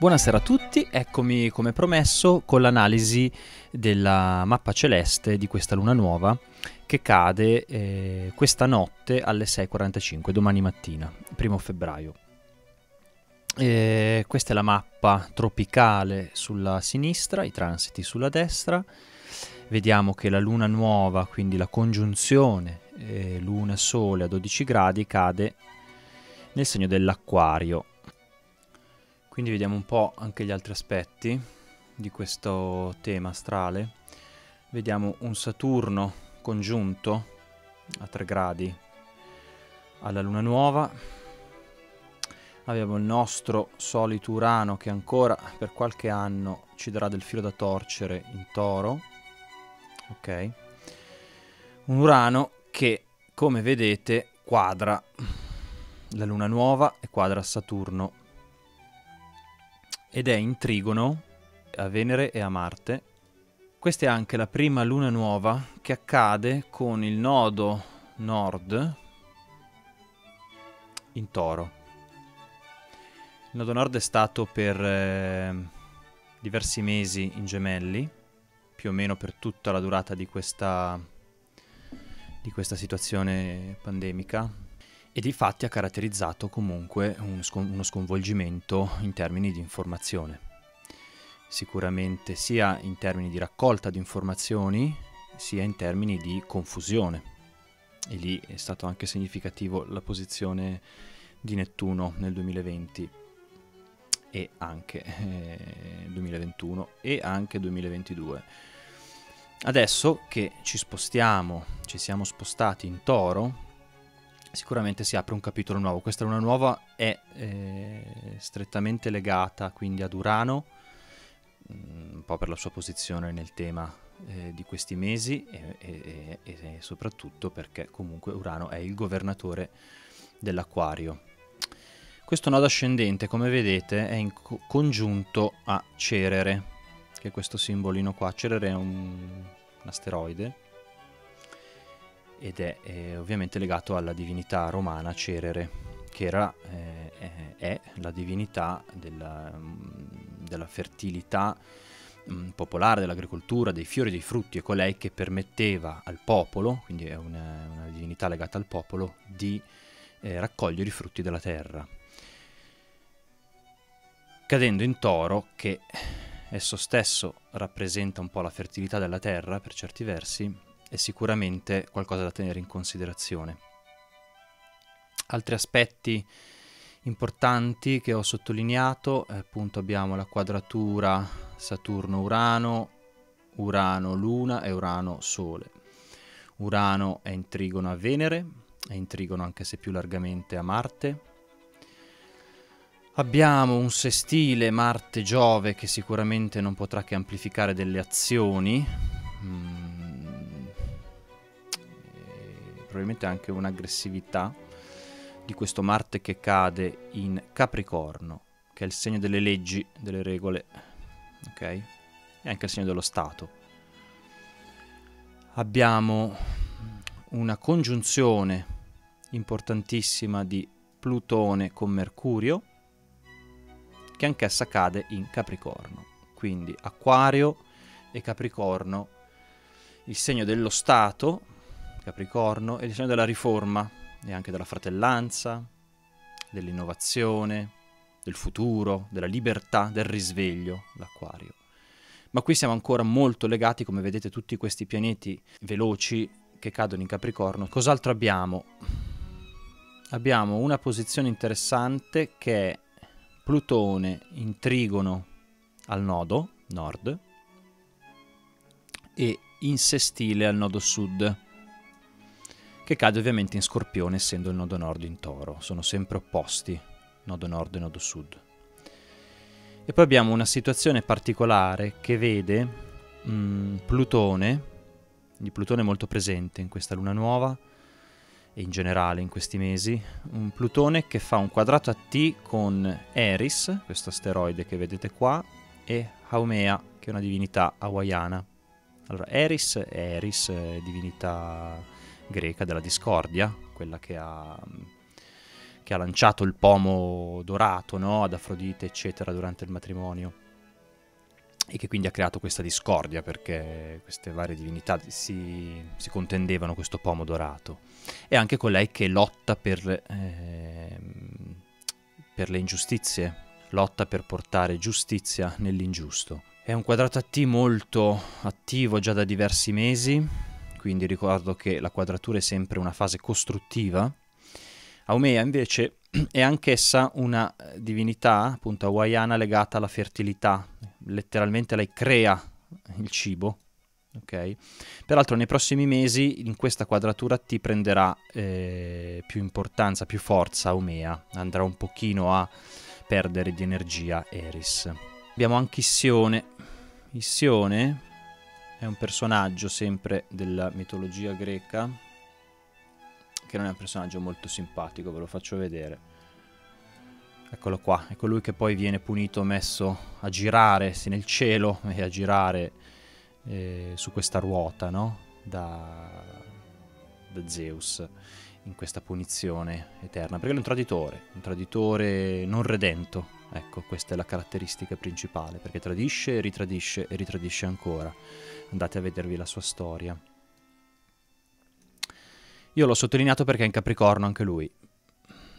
Buonasera a tutti, eccomi come promesso con l'analisi della mappa celeste di questa luna nuova che cade eh, questa notte alle 6.45, domani mattina, primo febbraio. E questa è la mappa tropicale sulla sinistra, i transiti sulla destra. Vediamo che la luna nuova, quindi la congiunzione eh, luna-sole a 12 gradi, cade nel segno dell'acquario quindi vediamo un po' anche gli altri aspetti di questo tema astrale. Vediamo un Saturno congiunto a 3 gradi alla luna nuova. Abbiamo il nostro solito Urano che ancora per qualche anno ci darà del filo da torcere in toro. Ok. Un Urano che, come vedete, quadra la luna nuova e quadra Saturno ed è in trigono a Venere e a Marte. Questa è anche la prima luna nuova che accade con il nodo nord in toro. Il nodo nord è stato per eh, diversi mesi in gemelli, più o meno per tutta la durata di questa, di questa situazione pandemica, e di fatti ha caratterizzato comunque uno sconvolgimento in termini di informazione. Sicuramente sia in termini di raccolta di informazioni, sia in termini di confusione. E lì è stato anche significativo la posizione di Nettuno nel 2020 e anche eh, 2021 e anche 2022. Adesso che ci spostiamo, ci siamo spostati in Toro, sicuramente si apre un capitolo nuovo. Questa luna nuova è eh, strettamente legata quindi ad Urano, mm, un po' per la sua posizione nel tema eh, di questi mesi e, e, e, soprattutto perché comunque Urano è il governatore dell'Aquario. Questo nodo ascendente, come vedete, è in co- congiunto a Cerere, che è questo simbolino qua. Cerere è un, un asteroide ed è eh, ovviamente legato alla divinità romana Cerere, che era, eh, è la divinità della, mm, della fertilità mh, mm, popolare, dell'agricoltura, dei fiori, dei frutti, e colei che permetteva al popolo, quindi è una, una divinità legata al popolo, di eh, raccogliere i frutti della terra. Cadendo in toro, che esso stesso rappresenta un po' la fertilità della terra per certi versi, è sicuramente qualcosa da tenere in considerazione. Altri aspetti importanti che ho sottolineato, eh, appunto abbiamo la quadratura Saturno-Urano, Urano-Luna e Urano-Sole. Urano è in trigono a Venere, è in trigono anche se più largamente a Marte. Abbiamo un sestile Marte-Giove che sicuramente non potrà che amplificare delle azioni. Mm probabilmente anche un'aggressività di questo Marte che cade in Capricorno, che è il segno delle leggi, delle regole, ok? E anche il segno dello Stato. Abbiamo una congiunzione importantissima di Plutone con Mercurio, che anch'essa cade in Capricorno. Quindi Acquario e Capricorno, il segno dello Stato, Capricorno, è il segno della riforma e anche della fratellanza, dell'innovazione, del futuro, della libertà, del risveglio, l'Acquario. Ma qui siamo ancora molto legati, come vedete, tutti questi pianeti veloci che cadono in Capricorno. Cos'altro abbiamo? Abbiamo una posizione interessante che è Plutone in trigono al nodo nord e in sestile al nodo sud che cade ovviamente in Scorpione essendo il nodo nord in Toro, sono sempre opposti, nodo nord e nodo sud. E poi abbiamo una situazione particolare che vede mh, mm, Plutone, di Plutone molto presente in questa luna nuova e in generale in questi mesi, un Plutone che fa un quadrato a T con Eris, questo asteroide che vedete qua, e Haumea, che è una divinità hawaiana. Allora, Eris è Eris, è divinità greca della discordia, quella che ha, che ha lanciato il pomo dorato no? ad Afrodite, eccetera, durante il matrimonio. E che quindi ha creato questa discordia perché queste varie divinità si, si contendevano questo pomo dorato. È anche colei che lotta per, eh, per le ingiustizie, lotta per portare giustizia nell'ingiusto. È un quadrato a T molto attivo già da diversi mesi, quindi ricordo che la quadratura è sempre una fase costruttiva. Aumea invece è anch'essa una eh, divinità, appunto hawaiana, legata alla fertilità. Letteralmente lei crea il cibo. Okay. Peraltro nei prossimi mesi in questa quadratura T prenderà eh, più importanza, più forza Aumea, andrà un pochino a perdere di energia Eris. Abbiamo anche Issione. Issione è un personaggio sempre della mitologia greca, che non è un personaggio molto simpatico, ve lo faccio vedere. Eccolo qua, è colui che poi viene punito, messo a girare sì, nel cielo e a girare eh, su questa ruota, no? Da, da Zeus in questa punizione eterna, perché è un traditore, un traditore non redento. Ecco, questa è la caratteristica principale, perché tradisce, ritradisce e ritradisce ancora andate a vedervi la sua storia. Io l'ho sottolineato perché è in Capricorno anche lui,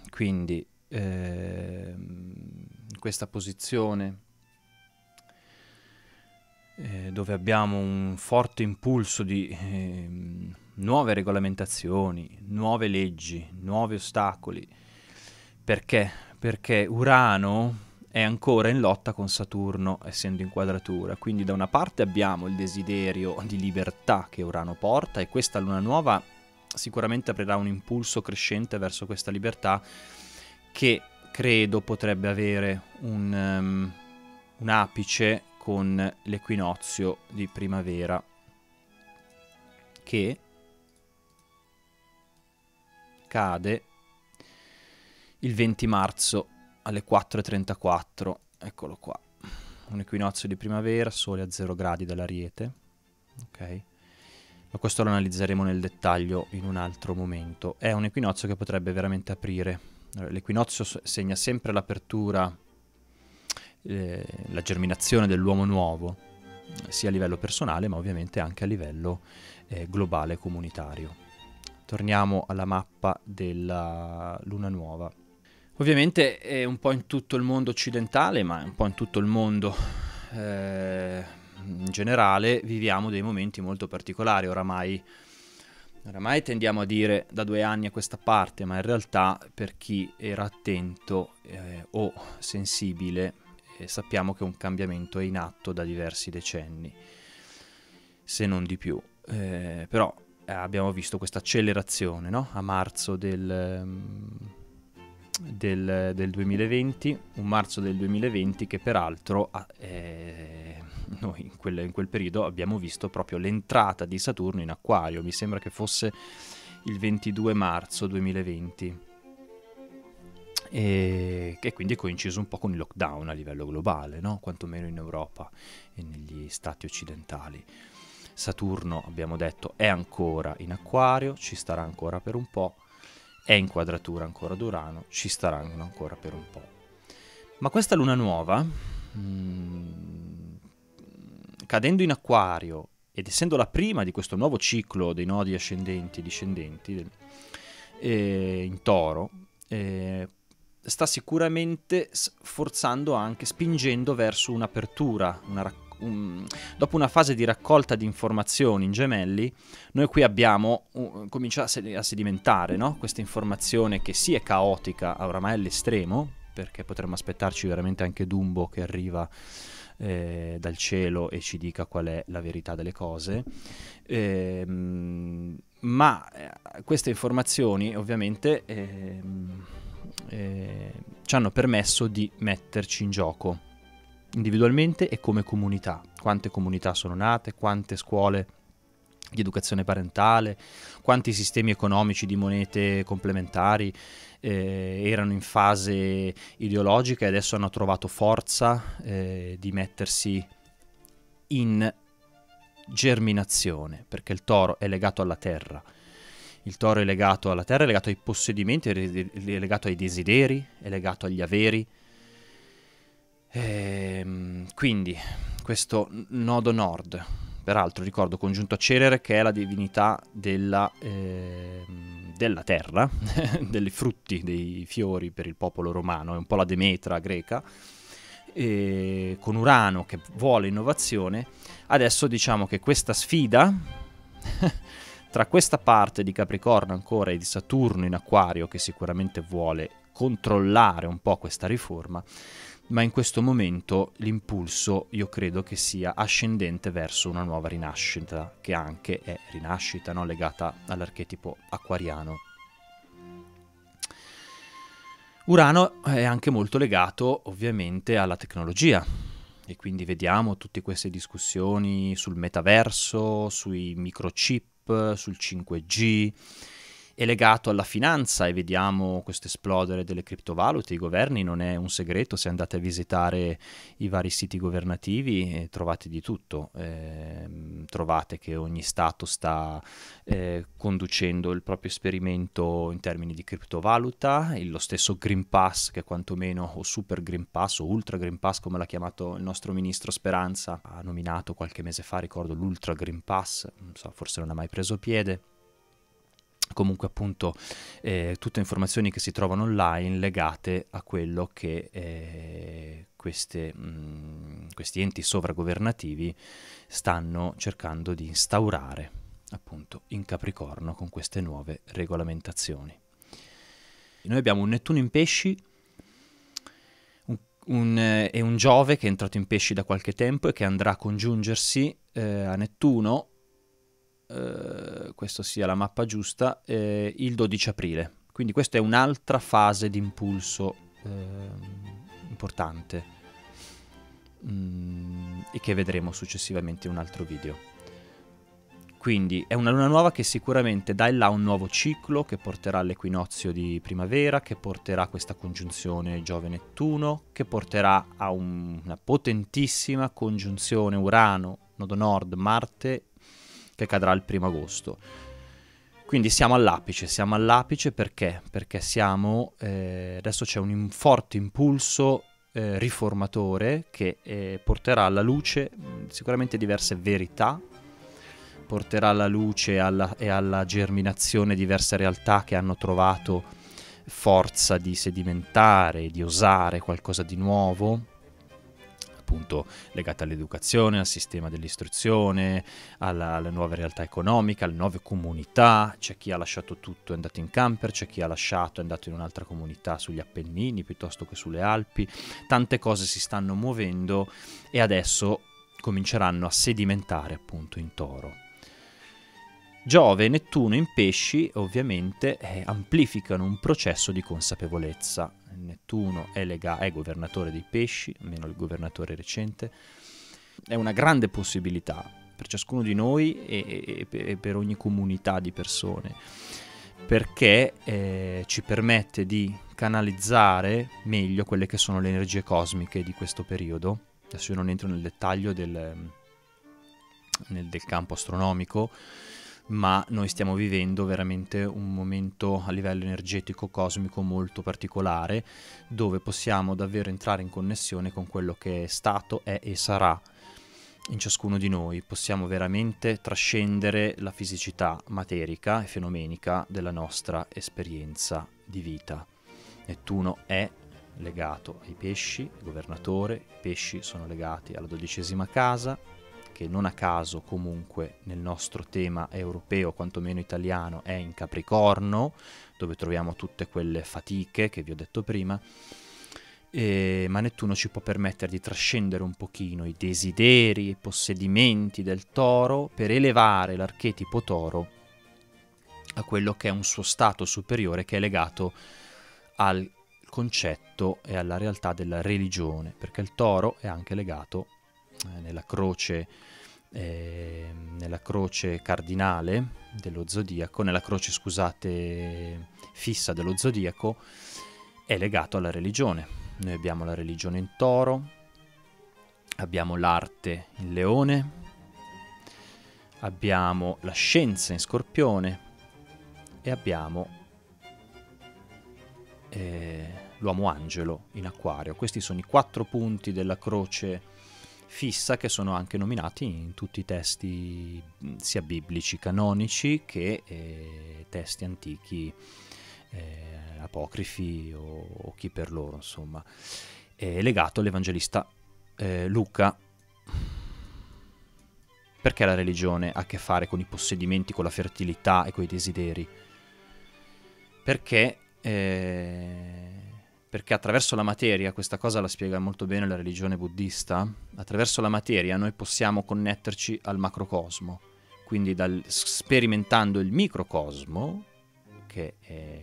quindi eh, in questa posizione eh, dove abbiamo un forte impulso di eh, nuove regolamentazioni, nuove leggi, nuovi ostacoli, perché? Perché Urano è ancora in lotta con Saturno essendo in quadratura, quindi da una parte abbiamo il desiderio di libertà che Urano porta e questa luna nuova sicuramente aprirà un impulso crescente verso questa libertà che credo potrebbe avere un, um, un apice con l'equinozio di primavera che cade il 20 marzo alle 4.34, eccolo qua, un equinozio di primavera, sole a 0 gradi dall'ariete, ok? Ma questo lo analizzeremo nel dettaglio in un altro momento. È un equinozio che potrebbe veramente aprire. L'equinozio segna sempre l'apertura, eh, la germinazione dell'uomo nuovo, sia a livello personale ma ovviamente anche a livello eh, globale comunitario. Torniamo alla mappa della luna nuova. Ovviamente è un po' in tutto il mondo occidentale, ma un po' in tutto il mondo eh, in generale viviamo dei momenti molto particolari. Oramai, oramai tendiamo a dire da due anni a questa parte, ma in realtà per chi era attento eh, o sensibile eh, sappiamo che un cambiamento è in atto da diversi decenni, se non di più. Eh, però eh, abbiamo visto questa accelerazione no? a marzo del... Um, del, del 2020, un marzo del 2020 che peraltro eh, noi in quel, in quel periodo abbiamo visto proprio l'entrata di Saturno in Acquario, mi sembra che fosse il 22 marzo 2020 e che quindi è coinciso un po' con il lockdown a livello globale, no? quantomeno in Europa e negli stati occidentali. Saturno, abbiamo detto, è ancora in acquario, ci starà ancora per un po' è in quadratura ancora ad Urano, ci staranno ancora per un po'. Ma questa luna nuova, mm, cadendo in acquario ed essendo la prima di questo nuovo ciclo dei nodi ascendenti e discendenti eh, in toro, eh, sta sicuramente forzando anche, spingendo verso un'apertura, una raccolta un, dopo una fase di raccolta di informazioni in gemelli, noi qui abbiamo uh, cominciato a, sed- a sedimentare no? questa informazione che sì è caotica, oramai all'estremo, perché potremmo aspettarci veramente anche Dumbo che arriva eh, dal cielo e ci dica qual è la verità delle cose. Ehm, ma eh, queste informazioni ovviamente eh, eh, ci hanno permesso di metterci in gioco individualmente e come comunità. Quante comunità sono nate, quante scuole di educazione parentale, quanti sistemi economici di monete complementari eh, erano in fase ideologica e adesso hanno trovato forza eh, di mettersi in germinazione, perché il toro è legato alla terra Il toro è legato alla terra, è legato ai possedimenti, è legato ai desideri, è legato agli averi. Ehm, quindi questo nodo nord, peraltro ricordo congiunto a Cerere che è la divinità della, eh, della terra, dei frutti, dei fiori per il popolo romano, è un po' la Demetra greca, e con Urano che vuole innovazione, adesso diciamo che questa sfida tra questa parte di Capricorno ancora e di Saturno in Acquario che sicuramente vuole controllare un po' questa riforma, ma in questo momento l'impulso io credo che sia ascendente verso una nuova rinascita, che anche è rinascita no? legata all'archetipo acquariano. Urano è anche molto legato ovviamente alla tecnologia e quindi vediamo tutte queste discussioni sul metaverso, sui microchip, sul 5G, è legato alla finanza e vediamo questo esplodere delle criptovalute, i governi, non è un segreto, se andate a visitare i vari siti governativi eh, trovate di tutto, eh, trovate che ogni Stato sta eh, conducendo il proprio esperimento in termini di criptovaluta, lo stesso Green Pass che quantomeno, o Super Green Pass o Ultra Green Pass come l'ha chiamato il nostro ministro Speranza, ha nominato qualche mese fa, ricordo l'Ultra Green Pass, non so, forse non ha mai preso piede comunque appunto eh, tutte informazioni che si trovano online legate a quello che eh, queste, mh, mm, questi enti sovragovernativi stanno cercando di instaurare appunto in Capricorno con queste nuove regolamentazioni. Noi abbiamo un Nettuno in pesci un, un, eh, e un Giove che è entrato in pesci da qualche tempo e che andrà a congiungersi eh, a Nettuno eh, questo sia la mappa giusta, eh, il 12 aprile. Quindi questa è un'altra fase di impulso eh, importante mm, e che vedremo successivamente in un altro video. Quindi è una luna nuova che sicuramente dà in là un nuovo ciclo che porterà all'equinozio di primavera, che porterà questa congiunzione Giove-Nettuno, che porterà a un, una potentissima congiunzione Urano, nodo nord, Marte che cadrà il primo agosto. Quindi siamo all'apice, siamo all'apice perché? Perché siamo, eh, adesso c'è un forte impulso eh, riformatore che eh, porterà alla luce mh, sicuramente diverse verità, porterà alla luce alla, e alla germinazione diverse realtà che hanno trovato forza di sedimentare, di osare qualcosa di nuovo, appunto legate all'educazione, al sistema dell'istruzione, alla, alle nuove realtà economiche, alle nuove comunità. C'è chi ha lasciato tutto è andato in camper, c'è chi ha lasciato è andato in un'altra comunità sugli Appennini piuttosto che sulle Alpi. Tante cose si stanno muovendo e adesso cominceranno a sedimentare appunto in toro. Giove e Nettuno in pesci ovviamente eh, amplificano un processo di consapevolezza. Nettuno è, lega- è governatore dei pesci, almeno il governatore recente. È una grande possibilità per ciascuno di noi e, e, e per ogni comunità di persone, perché eh, ci permette di canalizzare meglio quelle che sono le energie cosmiche di questo periodo. Adesso io non entro nel dettaglio del, nel, del campo astronomico, ma noi stiamo vivendo veramente un momento a livello energetico cosmico molto particolare dove possiamo davvero entrare in connessione con quello che è stato, è e sarà in ciascuno di noi. Possiamo veramente trascendere la fisicità materica e fenomenica della nostra esperienza di vita. Nettuno è legato ai pesci, governatore, i pesci sono legati alla dodicesima casa, che non a caso comunque nel nostro tema europeo, quantomeno italiano, è in Capricorno, dove troviamo tutte quelle fatiche che vi ho detto prima, e, ma Nettuno ci può permettere di trascendere un pochino i desideri, i possedimenti del toro per elevare l'archetipo toro a quello che è un suo stato superiore che è legato al concetto e alla realtà della religione, perché il toro è anche legato nella croce eh, nella croce cardinale dello zodiaco, nella croce scusate fissa dello zodiaco, è legato alla religione. Noi abbiamo la religione in toro, abbiamo l'arte in leone, abbiamo la scienza in scorpione, e abbiamo eh, l'uomo angelo in acquario. Questi sono i quattro punti della croce fissa che sono anche nominati in tutti i testi sia biblici canonici che eh, testi antichi eh, apocrifi o, o, chi per loro insomma è legato all'evangelista eh, Luca perché la religione ha a che fare con i possedimenti, con la fertilità e con i desideri? Perché eh, perché attraverso la materia, questa cosa la spiega molto bene la religione buddista, attraverso la materia noi possiamo connetterci al macrocosmo, quindi dal, sperimentando il microcosmo, che è,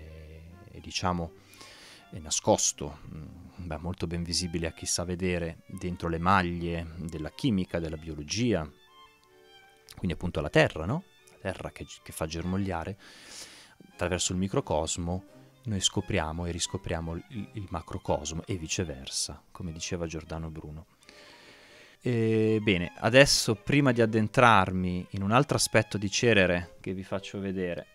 è diciamo è nascosto, mm, beh, molto ben visibile a chi sa vedere dentro le maglie della chimica, della biologia, quindi appunto la terra, no? La terra che, che fa germogliare, attraverso il microcosmo noi scopriamo e riscopriamo il, il macrocosmo e viceversa, come diceva Giordano Bruno. E, bene, adesso prima di addentrarmi in un altro aspetto di Cerere che vi faccio vedere,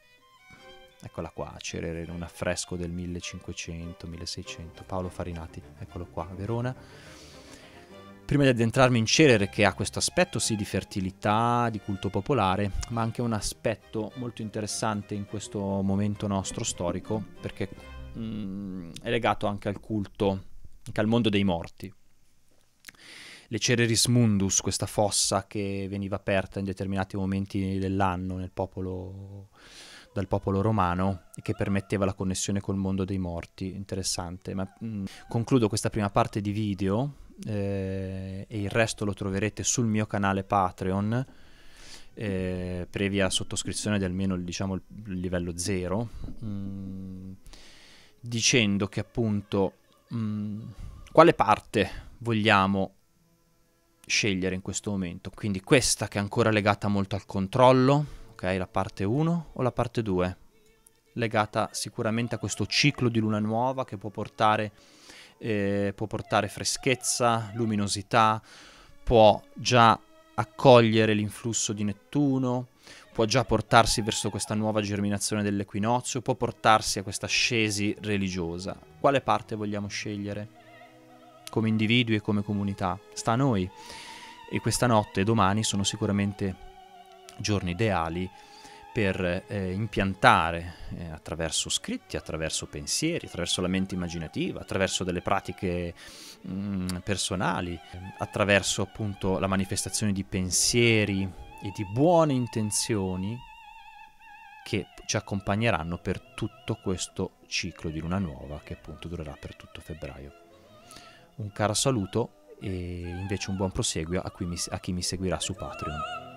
eccola qua, Cerere in un affresco del 1500-1600, Paolo Farinati, eccolo qua, Verona prima di addentrarmi in Cerere, che ha questo aspetto sì di fertilità, di culto popolare, ma anche un aspetto molto interessante in questo momento nostro storico, perché mh, mm, è legato anche al culto, anche al mondo dei morti. Le Cereris Mundus, questa fossa che veniva aperta in determinati momenti dell'anno popolo, dal popolo romano e che permetteva la connessione col mondo dei morti, interessante. Ma, mh, mm, concludo questa prima parte di video eh, e il resto lo troverete sul mio canale Patreon eh, previa sottoscrizione di almeno diciamo, il livello 0 mm, dicendo che appunto mh, mm, quale parte vogliamo scegliere in questo momento. Quindi questa che è ancora legata molto al controllo ok? La parte 1 o la parte 2 legata sicuramente a questo ciclo di luna nuova che può portare eh, può portare freschezza, luminosità, può già accogliere l'influsso di Nettuno, può già portarsi verso questa nuova germinazione dell'equinozio, può portarsi a questa scesi religiosa. Quale parte vogliamo scegliere? Come individui e come comunità? Sta a noi. E questa notte e domani sono sicuramente giorni ideali per eh, impiantare eh, attraverso scritti, attraverso pensieri, attraverso la mente immaginativa, attraverso delle pratiche mh, mm, personali, attraverso appunto la manifestazione di pensieri e di buone intenzioni che ci accompagneranno per tutto questo ciclo di luna nuova che appunto durerà per tutto febbraio. Un caro saluto e invece un buon proseguio a, mi, a chi mi seguirà su Patreon.